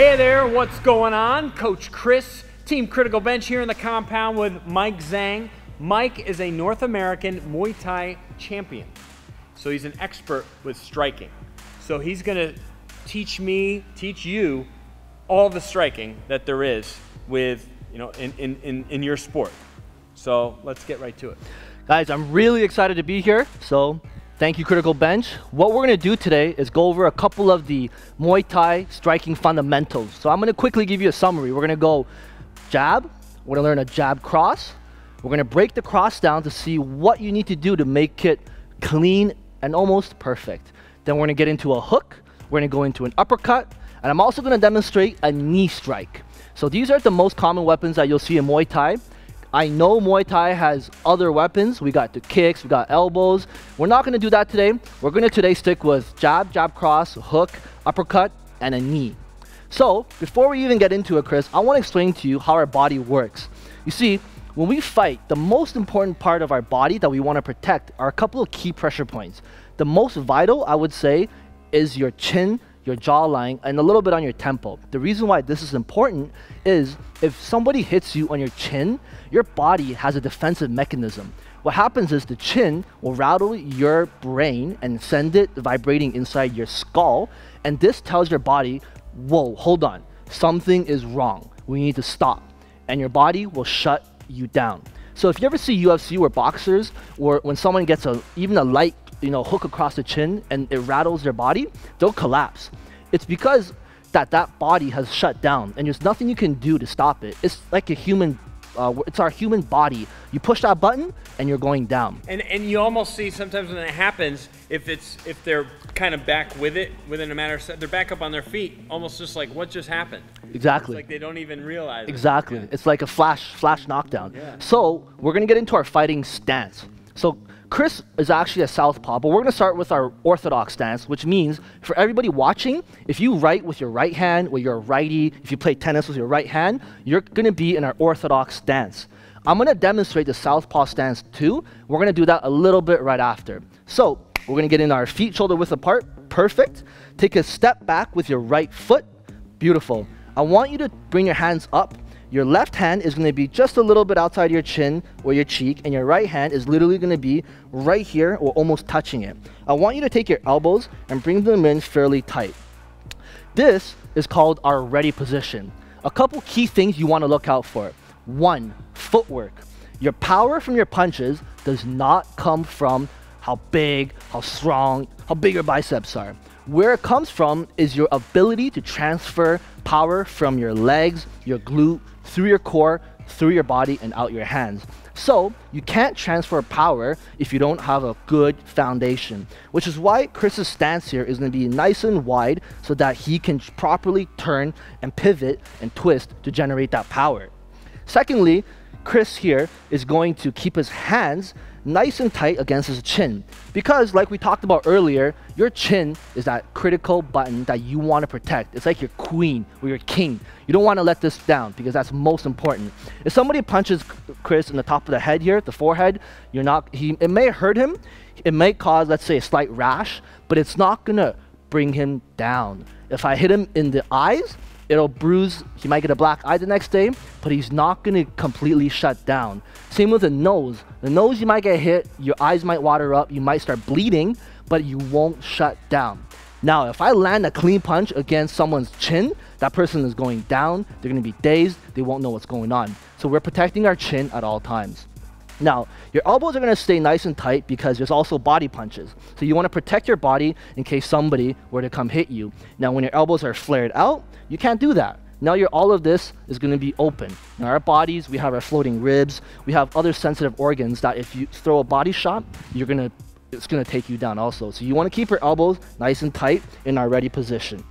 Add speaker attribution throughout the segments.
Speaker 1: Hey there, what's going on? Coach Chris, Team Critical Bench here in the compound with Mike Zhang. Mike is a North American Muay Thai champion. So he's an expert with striking. So he's gonna teach me, teach you all the striking that there is with, you know, in, in, in, in your sport. So let's get right to it.
Speaker 2: Guys, I'm really excited to be here. So thank you, Critical Bench. What we're gonna do today is go over a couple of the Muay Thai striking fundamentals. So I'm gonna quickly give you a summary. We're gonna go jab, we're gonna learn a jab cross, we're gonna break the cross down to see what you need to do to make it clean and almost perfect. Then we're gonna get into a hook, we're gonna go into an uppercut, and I'm also gonna demonstrate a knee strike. So these are the most common weapons that you'll see in Muay Thai. I know Muay Thai has other weapons. We got the kicks, we got elbows. We're not gonna do that today. We're gonna today stick with jab, jab cross, hook, uppercut, and a knee. So before we even get into it, Chris, I wanna explain to you how our body works. You see, when we fight, the most important part of our body that we wanna protect are a couple of key pressure points. The most vital, I would say, is your chin, your jawline, and a little bit on your temple. The reason why this is important is if somebody hits you on your chin, your body has a defensive mechanism. What happens is the chin will rattle your brain and send it vibrating inside your skull, and this tells your body, whoa, hold on, something is wrong. We need to stop. And your body will shut you down. So if you ever see UFC where boxers, or when someone gets a even a light you know, hook across the chin and it rattles their body, they'll collapse. It's because that that body has shut down and there's nothing you can do to stop it. It's like a human, uh, it's our human body. You push that button and you're going down.
Speaker 1: And and you almost see sometimes when it happens, if it's if they're kind of back with it within a matter of they're back up on their feet, almost just like what just happened.
Speaker 2: Exactly.
Speaker 1: It's like they don't even realize.
Speaker 2: Exactly.
Speaker 1: It. Yeah.
Speaker 2: It's like a flash flash knockdown.
Speaker 1: Yeah.
Speaker 2: So we're gonna get into our fighting stance. So Chris is actually a southpaw, but we're going to start with our orthodox stance, which means for everybody watching, if you write with your right hand, or you're a righty, if you play tennis with your right hand, you're going to be in our orthodox stance. I'm going to demonstrate the southpaw stance too. We're going to do that a little bit right after. So we're going to get in our feet shoulder width apart. Perfect. Take a step back with your right foot. Beautiful. I want you to bring your hands up your left hand is going to be just a little bit outside your chin or your cheek, and your right hand is literally going to be right here or almost touching it. I want you to take your elbows and bring them in fairly tight. This is called our ready position. A couple key things you want to look out for. One, footwork. Your power from your punches does not come from how big, how strong, how big your biceps are. Where it comes from is your ability to transfer power from your legs, your glute, through your core, through your body, and out your hands. So you can't transfer power if you don't have a good foundation, which is why Chris's stance here is going to be nice and wide so that he can properly turn and pivot and twist to generate that power. Secondly, Chris here is going to keep his hands nice and tight against his chin. Because like we talked about earlier, your chin is that critical button that you want to protect. It's like your queen or your king. You don't want to let this down because that's most important. If somebody punches Chris in the top of the head here, the forehead, you're not, he, it may hurt him. It may cause, let's say, a slight rash, but it's not going to bring him down. If I hit him in the eyes, it'll bruise. He might get a black eye the next day, but he's not going to completely shut down. Same with the nose. The nose, you might get hit, your eyes might water up, you might start bleeding, but you won't shut down. Now, if I land a clean punch against someone's chin, that person is going down, they're going to be dazed, they won't know what's going on. So we're protecting our chin at all times. Now, your elbows are going to stay nice and tight because there's also body punches. So you want to protect your body in case somebody were to come hit you. Now, when your elbows are flared out, you can't do that. Now your all of this is going to be open. In our bodies, we have our floating ribs. We have other sensitive organs that if you throw a body shot, you're going to it's going to take you down also. So you want to keep your elbows nice and tight in our ready position.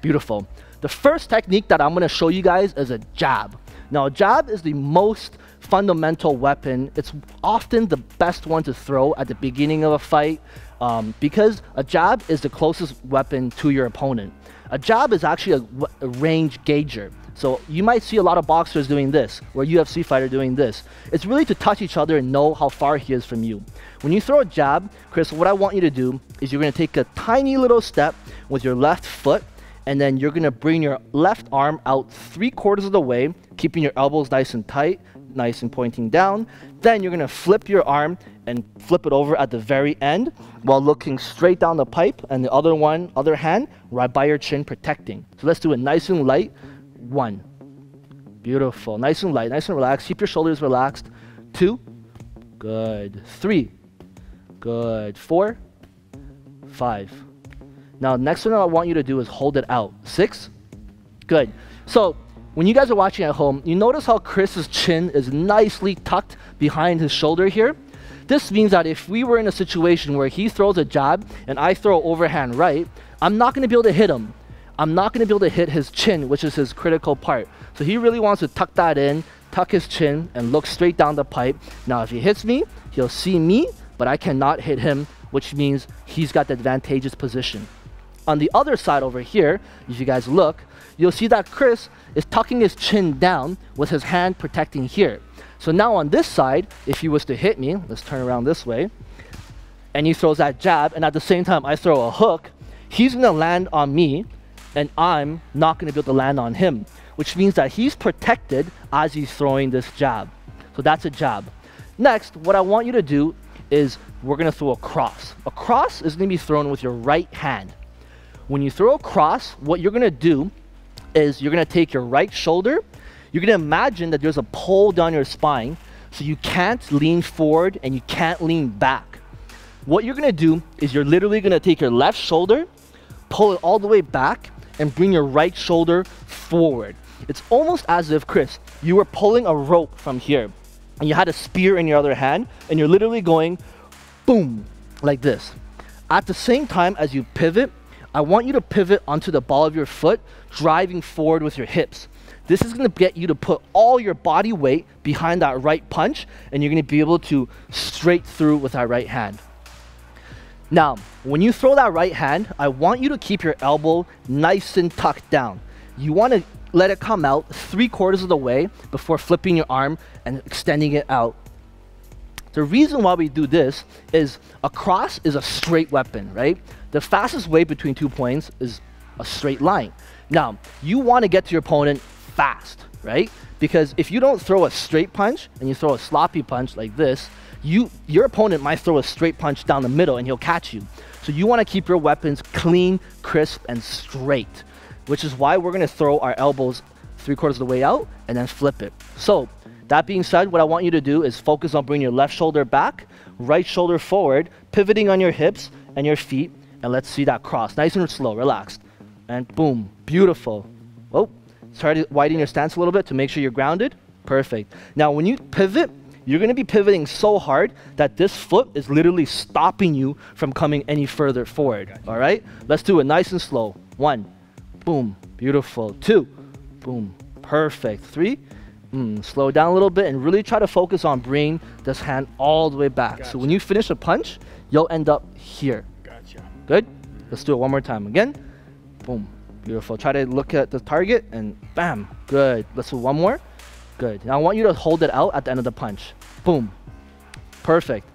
Speaker 2: Beautiful. The first technique that I'm going to show you guys is a jab. Now, a jab is the most fundamental weapon. It's often the best one to throw at the beginning of a fight um, because a jab is the closest weapon to your opponent. A jab is actually a, a range gauger. So you might see a lot of boxers doing this, or UFC fighter doing this. It's really to touch each other and know how far he is from you. When you throw a jab, Chris, what I want you to do is you're going to take a tiny little step with your left foot and then you're gonna bring your left arm out three quarters of the way, keeping your elbows nice and tight, nice and pointing down. Then you're gonna flip your arm and flip it over at the very end while looking straight down the pipe, and the other one, other hand, right by your chin, protecting. So let's do it nice and light. One. Beautiful. Nice and light, nice and relaxed. Keep your shoulders relaxed. Two. Good. Three. Good. Four. Five. Now, next one I want you to do is hold it out. Six. Good. So, when you guys are watching at home, you notice how Chris's chin is nicely tucked behind his shoulder here? This means that if we were in a situation where he throws a jab and I throw overhand right, I'm not going to be able to hit him. I'm not going to be able to hit his chin, which is his critical part. So he really wants to tuck that in, tuck his chin, and look straight down the pipe. Now, if he hits me, he'll see me, but I cannot hit him, which means he's got the advantageous position. On the other side over here, if you guys look, you'll see that Chris is tucking his chin down with his hand protecting here. So now on this side, if he was to hit me, let's turn around this way, and he throws that jab, and at the same time I throw a hook, he's gonna land on me, and I'm not gonna be able to land on him, which means that he's protected as he's throwing this jab. So that's a jab. Next, what I want you to do is we're gonna throw a cross. A cross is gonna be thrown with your right hand. When you throw a cross, what you're gonna do is you're gonna take your right shoulder, you're gonna imagine that there's a pole down your spine, so you can't lean forward and you can't lean back. What you're gonna do is you're literally gonna take your left shoulder, pull it all the way back, and bring your right shoulder forward. It's almost as if, Chris, you were pulling a rope from here, and you had a spear in your other hand, and you're literally going boom, like this. At the same time as you pivot, I want you to pivot onto the ball of your foot, driving forward with your hips. This is going to get you to put all your body weight behind that right punch, and you're going to be able to straight through with that right hand. Now, when you throw that right hand, I want you to keep your elbow nice and tucked down. You want to let it come out three quarters of the way before flipping your arm and extending it out. The reason why we do this is a cross is a straight weapon, right? The fastest way between two points is a straight line. Now, you want to get to your opponent fast, right? Because if you don't throw a straight punch and you throw a sloppy punch like this, you your opponent might throw a straight punch down the middle and he'll catch you. So you want to keep your weapons clean, crisp, and straight, which is why we're going to throw our elbows three quarters of the way out and then flip it. So that being said, what I want you to do is focus on bringing your left shoulder back, right shoulder forward, pivoting on your hips and your feet, and let's see that cross. Nice and slow, relaxed. And boom, beautiful. Oh, try to widen your stance a little bit to make sure you're grounded. Perfect. Now, when you pivot, you're going to be pivoting so hard that this foot is literally stopping you from coming any further forward. Gotcha. All right? Let's do it nice and slow. One, boom, beautiful. Two, boom, perfect. Three, mm, slow down a little bit and really try to focus on bringing this hand all the way back. Gotcha. So when you finish a punch, you'll end up here. Gotcha. Good? Let's do it one more time. Again. Boom. Beautiful. Try to look at the target and bam. Good. Let's do one more. Good. Now I want you to hold it out at the end of the punch. Boom. Perfect.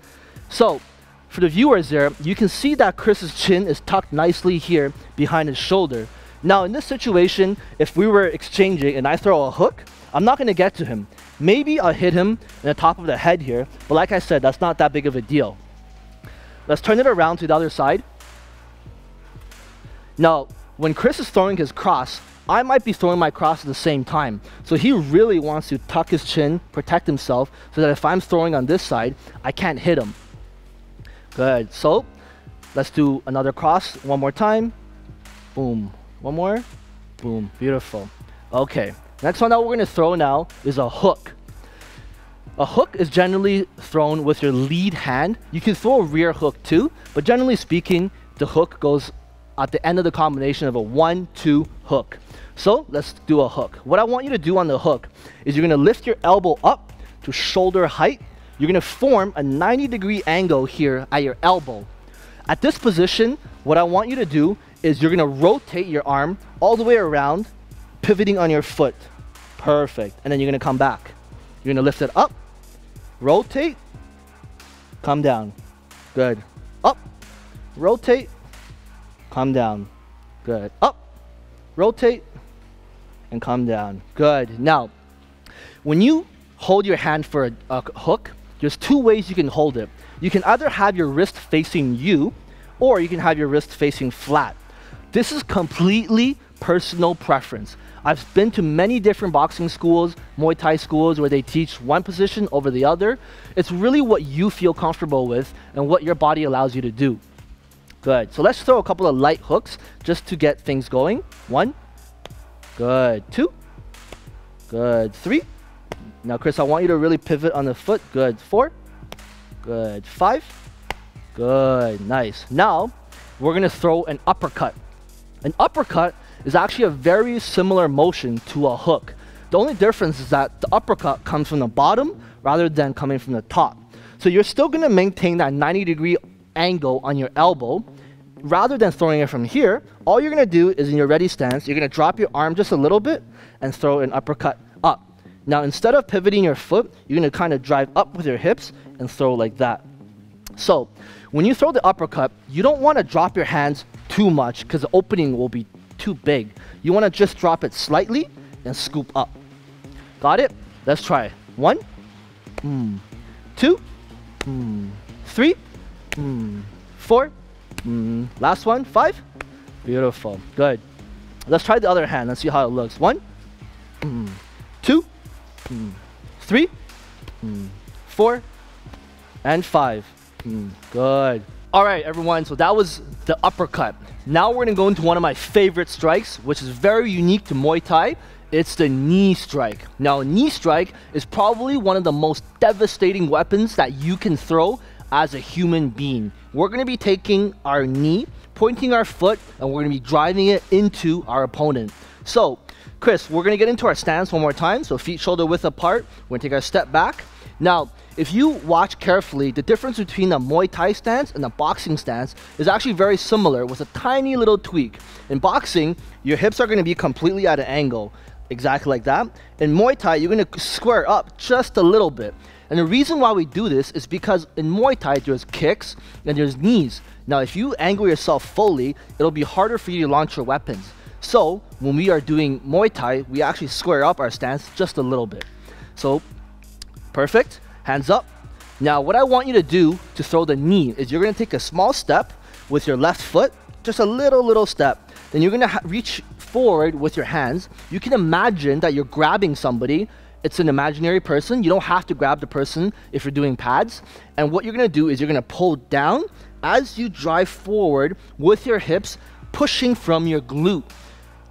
Speaker 2: So for the viewers there, you can see that Chris's chin is tucked nicely here behind his shoulder. Now in this situation, if we were exchanging and I throw a hook, I'm not going to get to him. Maybe I'll hit him in the top of the head here, but like I said, that's not that big of a deal. Let's turn it around to the other side. Now, when Chris is throwing his cross, I might be throwing my cross at the same time. So he really wants to tuck his chin, protect himself, so that if I'm throwing on this side, I can't hit him. Good. So let's do another cross one more time. Boom. One more. Boom. Beautiful. Okay. Next one that we're going to throw now is a hook. A hook is generally thrown with your lead hand. You can throw a rear hook too, but generally speaking, the hook goes at the end of the combination of a one, two hook. So let's do a hook. What I want you to do on the hook is you're gonna lift your elbow up to shoulder height. You're gonna form a 90 degree angle here at your elbow. At this position, what I want you to do is you're gonna rotate your arm all the way around, pivoting on your foot. Perfect. And then you're gonna come back. You're gonna lift it up, rotate, come down. Good. Up, rotate, Come down. Good. Up. rotate, and come down. Good. Now, when you hold your hand for a, a hook, there's two ways you can hold it. You can either have your wrist facing you, or you can have your wrist facing flat. This is completely personal preference. I've been to many different boxing schools, Muay Thai schools, where they teach one position over the other. It's really what you feel comfortable with and what your body allows you to do. Good. So let's throw a couple of light hooks just to get things going. One. Good. Two. Good. Three. Now, Chris, I want you to really pivot on the foot. Good. Four. Good. Five. Good. Nice. Now, we're going to throw an uppercut. An uppercut is actually a very similar motion to a hook. The only difference is that the uppercut comes from the bottom rather than coming from the top. So you're still going to maintain that 90 degree angle on your elbow, rather than throwing it from here, all you're gonna do is in your ready stance, you're gonna drop your arm just a little bit and throw an uppercut up. Now, instead of pivoting your foot, you're gonna kind of drive up with your hips and throw like that. So, when you throw the uppercut, you don't wanna drop your hands too much because the opening will be too big. You wanna just drop it slightly and scoop up. Got it? Let's try. One, mm, two, mm, three, mm, four, Mm, last one, five. Beautiful, good. Let's try the other hand. Let's see how it looks. One, mm, two, mm, three, mm, four, and five. Mm, good. All right, everyone. So that was the uppercut. Now we're gonna go into one of my favorite strikes, which is very unique to Muay Thai. It's the knee strike. Now, knee strike is probably one of the most devastating weapons that you can throw as a human being. We're going to be taking our knee, pointing our foot, and we're going to be driving it into our opponent. So, Chris, we're going to get into our stance one more time. So feet shoulder width apart. We're going to take our step back. Now, if you watch carefully, the difference between the Muay Thai stance and the boxing stance is actually very similar with a tiny little tweak. In boxing, your hips are going to be completely at an angle, exactly like that. In Muay Thai, you're going to square up just a little bit. And the reason why we do this is because in Muay Thai, there's kicks and there's knees. Now, if you angle yourself fully, it'll be harder for you to launch your weapons. So, when we are doing Muay Thai, we actually square up our stance just a little bit. So, perfect. Hands up. Now, what I want you to do to throw the knee is you're going to take a small step with your left foot, just a little, little step. Then you're going to reach forward with your hands. You can imagine that you're grabbing somebody it's an imaginary person. You don't have to grab the person if you're doing pads. And what you're gonna do is you're gonna pull down as you drive forward with your hips, pushing from your glute.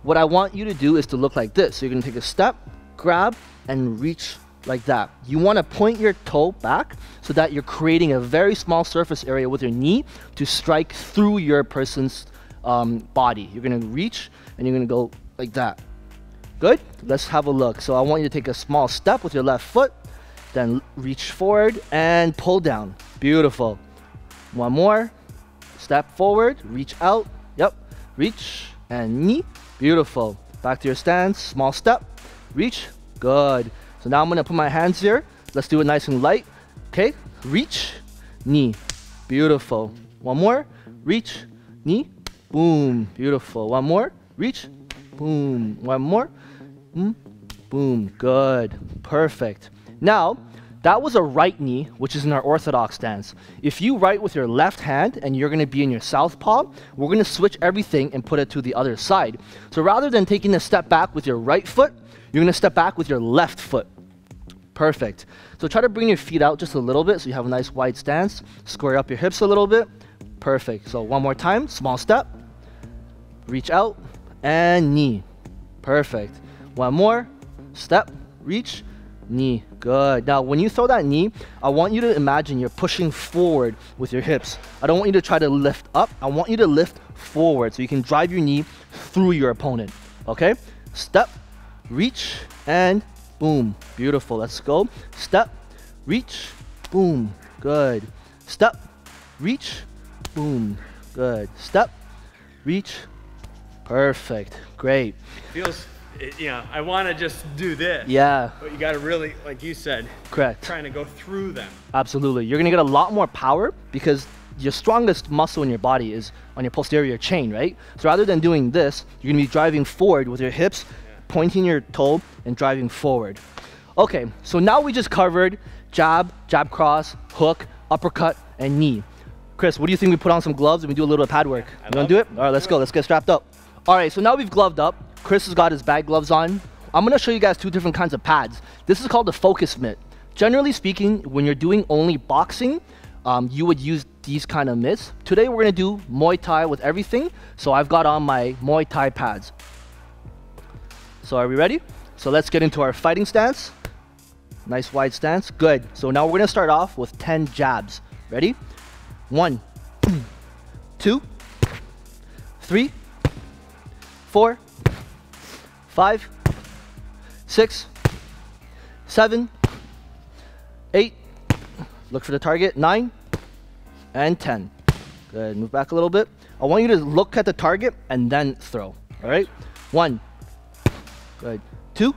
Speaker 2: What I want you to do is to look like this. So you're gonna take a step, grab, and reach like that. You wanna point your toe back so that you're creating a very small surface area with your knee to strike through your person's um, body. You're gonna reach and you're gonna go like that. Good? Let's have a look. So I want you to take a small step with your left foot, then reach forward and pull down. Beautiful. One more. Step forward, reach out. Yep. Reach and knee. Beautiful. Back to your stance. Small step. Reach. Good. So now I'm to put my hands here. Let's do it nice and light. Okay. Reach. Knee. Beautiful. One more. Reach. Knee. Boom. Beautiful. One more. Reach. Boom. One more. Mm, boom, good, perfect. Now, that was a right knee, which is in our orthodox stance. If you write with your left hand and you're gonna be in your southpaw, we're gonna switch everything and put it to the other side. So rather than taking a step back with your right foot, you're gonna step back with your left foot. Perfect. So try to bring your feet out just a little bit so you have a nice wide stance. Square up your hips a little bit. Perfect. So one more time, small step. Reach out and knee. Perfect. One more. Step, reach, knee. Good. Now, when you throw that knee, I want you to imagine you're pushing forward with your hips. I don't want you to try to lift up. I want you to lift forward so you can drive your knee through your opponent. Okay? Step, reach, and boom. Beautiful. Let's go. Step, reach, boom. Good. Step, reach, boom. Good. Step, reach, perfect. Great.
Speaker 1: Feels it, you know, I want to just do this.
Speaker 2: Yeah.
Speaker 1: But you got to really, like you said,
Speaker 2: correct.
Speaker 1: Trying to go through them.
Speaker 2: Absolutely. You're going to get a lot more power because your strongest muscle in your body is on your posterior chain, right? So rather than doing this, you're gonna be driving forward with your hips, pointing your toe and driving forward. Okay, so now we just covered jab, jab cross, hook, uppercut, and knee. Chris, what do you think we put on some gloves and we do a little bit of pad work?
Speaker 1: I
Speaker 2: you wanna do
Speaker 1: it.
Speaker 2: it? All right, let's go. Let's get strapped up. All right, so now we've gloved up. Chris has got his bag gloves on. I'm gonna show you guys two different kinds of pads. This is called the focus mitt. Generally speaking, when you're doing only boxing, um, you would use these kind of mitts. Today we're gonna do Muay Thai with everything, so I've got on my Muay Thai pads. So are we ready? So let's get into our fighting stance. Nice wide stance, good. So now we're gonna start off with 10 jabs. Ready? One, two, three, four, five, six, seven, eight, look for the target, nine, and 10. Good, move back a little bit. I want you to look at the target and then throw, all right? One, good, two,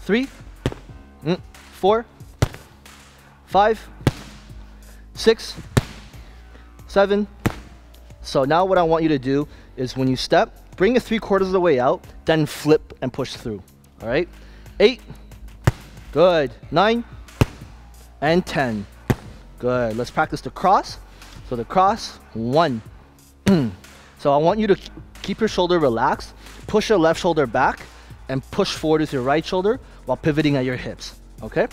Speaker 2: three, mm, four, five, six, seven. So now what I want you to do is when you step, bring it three quarters of the way out, then flip and push through. All right? Eight. Good. Nine. And 10. Good. Let's practice the cross. So the cross, one. so I want you to keep your shoulder relaxed, push your left shoulder back, and push forward with your right shoulder while pivoting at your hips. Okay?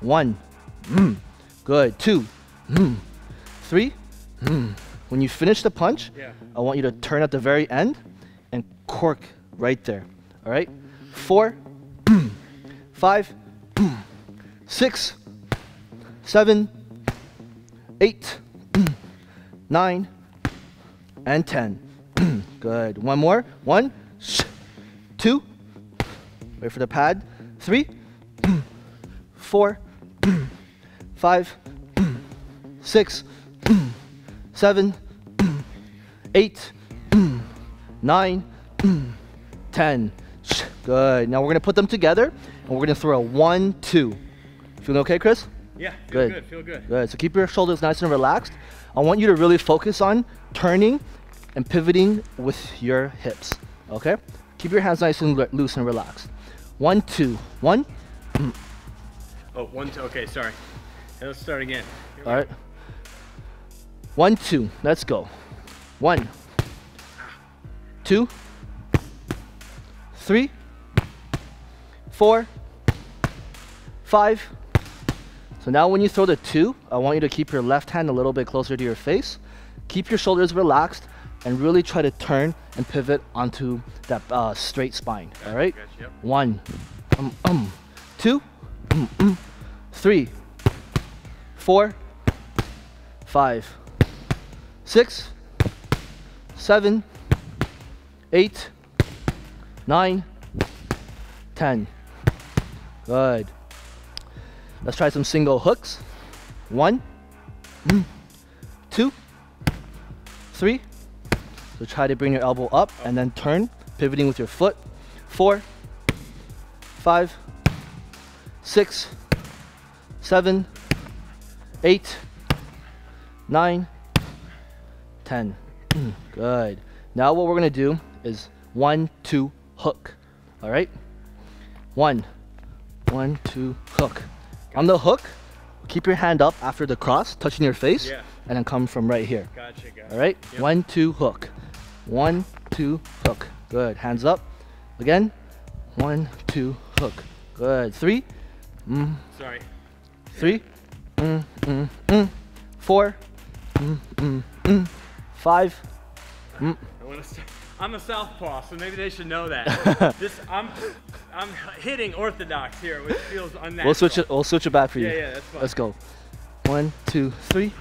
Speaker 2: One. Mm. Good. Two. Mm. Three. Mm. When you finish the punch,
Speaker 1: Yeah.
Speaker 2: I want you to turn at the very end cork right there. All right? Four, five, six, seven, eight, nine, and ten. Good. One more. One, two, wait for the pad. Three, four, five, six, seven, eight, nine, ten. Good. Now we're gonna put them together and we're gonna throw a one, two. Feeling okay, Chris?
Speaker 1: Yeah, feel
Speaker 2: Good.
Speaker 1: good. Feel good.
Speaker 2: Good. So keep your shoulders nice and relaxed. I want you to really focus on turning and pivoting with your hips. Okay? Keep your hands nice and lo- loose and relaxed. One, two, one. Mm.
Speaker 1: Oh, one, two. Okay, sorry. Hey, let's start again. Here
Speaker 2: All right. One, two. Let's go. One, two, three, four, five. So now when you throw the two, I want you to keep your left hand a little bit closer to your face. Keep your shoulders relaxed and really try to turn and pivot onto that uh, straight spine. All right?
Speaker 1: Yep.
Speaker 2: One, um, um, two, um, um, three, four, five, six, seven, eight, nine, ten. Good. Let's try some single hooks. One, mm, two, three. So try to bring your elbow up and then turn, pivoting with your foot. Four, five, six, seven, eight, nine, ten. Good. Now what we're gonna do is one, two, hook. All right. One, one, two, hook. On the hook, keep your hand up after the cross, touching your face,
Speaker 1: Yeah.
Speaker 2: and then come from right here.
Speaker 1: Gotcha, gotcha.
Speaker 2: All right.
Speaker 1: Yep.
Speaker 2: One, two, hook. One, two, hook. Good. Hands up. Again. One, two, hook. Good. Three, mm,
Speaker 1: Sorry.
Speaker 2: three, mm, mm, mm. four, mm, mm, mm. five. Mm.
Speaker 1: I want to. St- I'm a southpaw, so maybe they should know that. this, I'm, I'm hitting orthodox here, which feels unnatural.
Speaker 2: We'll switch it. We'll switch it back for you.
Speaker 1: Yeah, yeah, that's fine.
Speaker 2: Let's go. One, two, three.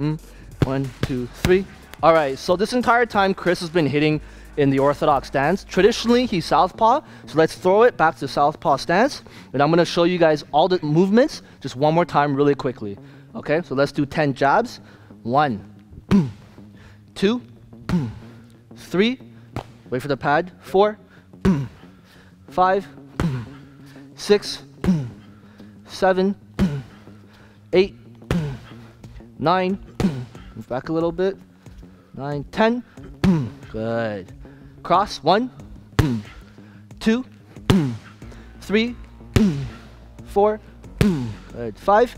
Speaker 2: Mm. One, two, three. All right. So this entire time, Chris has been hitting in the orthodox stance. Traditionally, he's southpaw. So let's throw it back to southpaw stance, and I'm gonna show you guys all the movements just one more time, really quickly. Okay. So let's do 10 jabs. One, two, three. Wait for the pad. Four, five, six, seven, eight, nine, Move back a little bit. Nine, ten. Good. Cross. One, two, three, four, good. Five,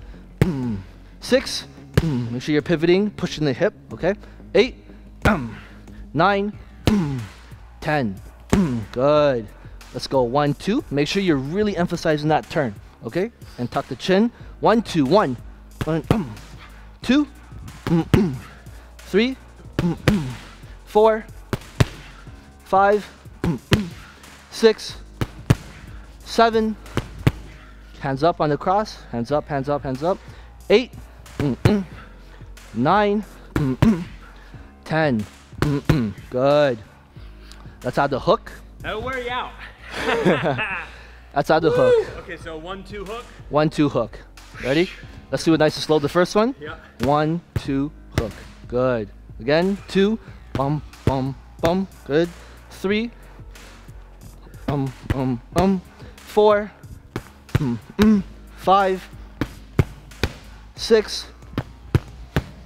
Speaker 2: six. Make sure you're pivoting, pushing the hip. Okay. Eight, nine, ten. Hmm, good. Let's go. One, two. Make sure you're really emphasizing that turn. Okay. And tuck the chin. One, two, one, one, hmm. two, hmm, three, four, five, six, seven. Hands up on the cross. Hands up, hands up, hands up. Eight, nine, ten. Good. Let's add the hook.
Speaker 1: That'll wear you out.
Speaker 2: Let's add the hook.
Speaker 1: Okay, so one, two hook.
Speaker 2: One, two, hook. Ready? Let's do it nice and slow. The first one.
Speaker 1: Yeah.
Speaker 2: One, two, hook. Good. Again, two. Bum, bum, bum. Good. Three. Um, um, um. Four. Mm, mm. Five. Six.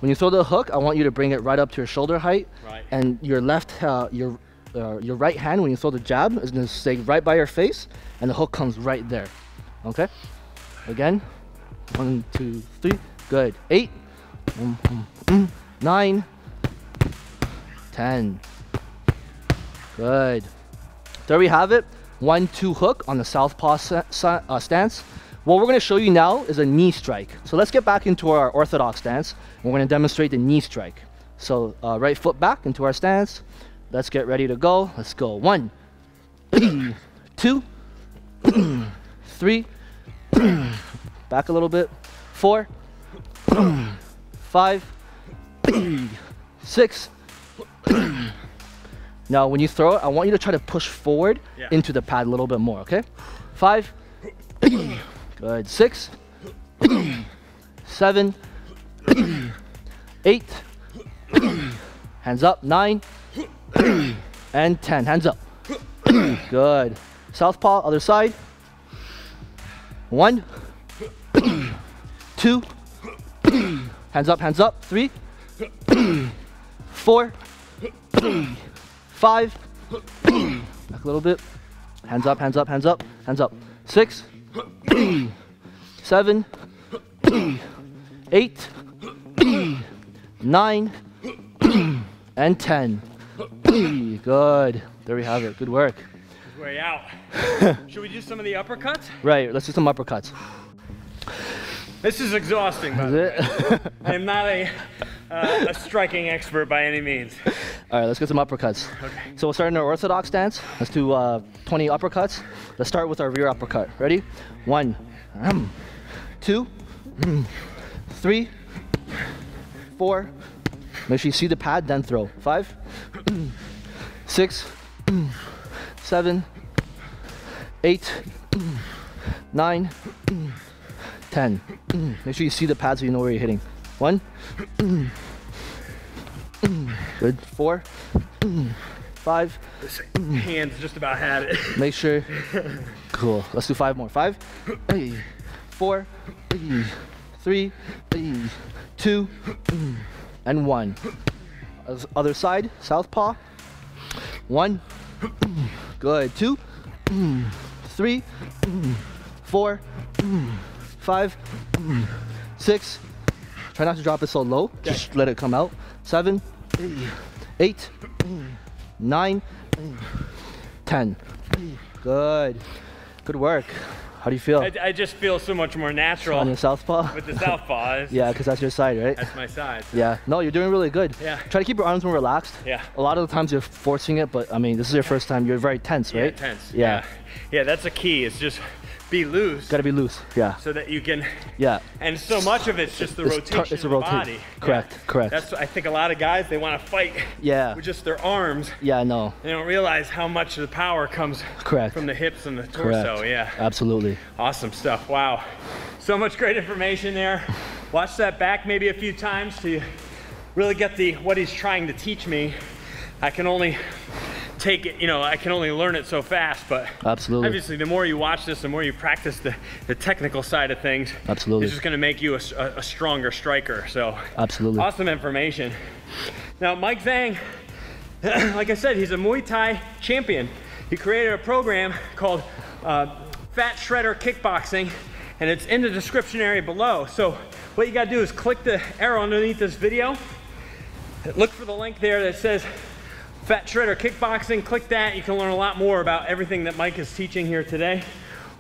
Speaker 2: When you throw the hook, I want you to bring it right up to your shoulder height.
Speaker 1: Right.
Speaker 2: And your left, uh, your uh, your right hand when you throw the jab is gonna stay right by your face, and the hook comes right there. Okay. Again. One, two, three. Good. Eight. Mm, mm, mm. Nine. Ten. Good. There we have it. One, two hook on the southpaw uh, stance. What we're going to show you now is a knee strike. So let's get back into our orthodox stance. We're going to demonstrate the knee strike. So uh, right foot back into our stance. Let's get ready to go. Let's go. One, two, three, back a little bit. Four, five, six. Now, when you throw it, I want you to try to push forward
Speaker 1: Yeah.
Speaker 2: into the pad a little bit more, okay? Five, good. Six, seven, eight, hands up, nine, and ten. Hands up. Good. Southpaw, other side. One, two, hands up, hands up. Three, four, five, back a little bit. Hands up, hands up, hands up, hands up. Six, seven, eight, nine, and ten. Good. There we have it. Good work.
Speaker 1: Way out. Should we do some of the uppercuts?
Speaker 2: Right, let's do some uppercuts.
Speaker 1: This is exhausting, by
Speaker 2: Is it?
Speaker 1: I'm not a, uh, a striking expert by any means.
Speaker 2: All right, let's get some uppercuts.
Speaker 1: Okay.
Speaker 2: So we'll start in our orthodox stance. Let's do uh, 20 uppercuts. Let's start with our rear uppercut. Ready? One, um, two, mm, three, four. Make sure you see the pad, then throw. Five, mm, six, mm, seven, eight, mm, nine, mm, ten. Mm. Make sure you see the pad so you know where you're hitting. One, good. Four, five.
Speaker 1: This hand's just about had it.
Speaker 2: Make sure. Cool. Let's do five more. Five, four, three, two, and one. Other side, southpaw. One. Good. Two, three, four, five, six. Try not to drop it so low. Just let it come out. Seven, eight, nine, ten. Good. Good work. How do you feel?
Speaker 1: I, I just feel so much more natural
Speaker 2: On your southpaw?
Speaker 1: with the southpaw.
Speaker 2: Yeah, because that's your side, right?
Speaker 1: That's my side.
Speaker 2: Yeah. No, you're doing really good.
Speaker 1: Yeah.
Speaker 2: Try to keep your arms more relaxed.
Speaker 1: Yeah.
Speaker 2: A lot of the times you're forcing it, but I mean, this is your first time. You're very tense,
Speaker 1: Yeah,
Speaker 2: right?
Speaker 1: tense.
Speaker 2: Yeah.
Speaker 1: Yeah, that's a key. It's just be loose
Speaker 2: Gotta be loose. Yeah.
Speaker 1: so that you can.
Speaker 2: Yeah.
Speaker 1: And so much of it's just the
Speaker 2: It's
Speaker 1: rotation
Speaker 2: it's a
Speaker 1: of the body.
Speaker 2: correct, correct.
Speaker 1: That's I think a lot of guys they want to fight
Speaker 2: Yeah.
Speaker 1: with just their arms.
Speaker 2: Yeah, no.
Speaker 1: They don't realize how much of the power comes
Speaker 2: Correct.
Speaker 1: from the hips and the torso.
Speaker 2: Correct.
Speaker 1: torso. Yeah.
Speaker 2: Absolutely.
Speaker 1: Awesome stuff. Wow. So much great information there. Watch that back maybe a few times to really get the what he's trying to teach me. I can only take it, you know, I can only learn it so fast, but
Speaker 2: Absolutely.
Speaker 1: obviously the more you watch this, the more you practice the, the technical side of things.
Speaker 2: Absolutely.
Speaker 1: It's just gonna make you a, a, a stronger striker. So
Speaker 2: Absolutely.
Speaker 1: awesome information. Now, Mike Zhang, like I said, he's a Muay Thai champion. He created a program called uh, Fat Shredder Kickboxing, and it's in the description area below. So what you gotta do is click the arrow underneath this video, look for the link there that says Fat Shredder Kickboxing, click that. You can learn a lot more about everything that Mike is teaching here today.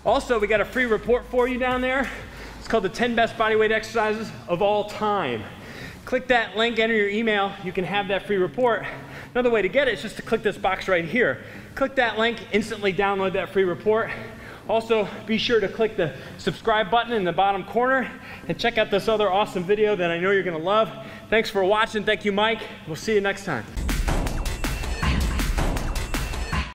Speaker 1: Also, we got a free report for you down there. It's called the 10 best bodyweight exercises of all time. Click that link, enter your email, you can have that free report. Another way to get it is just to click this box right here. Click that link, instantly download that free report. Also, be sure to click the subscribe button in the bottom corner and check out this other awesome video that I know you're gonna love. Thanks for watching. Thank you, Mike. We'll see you next time.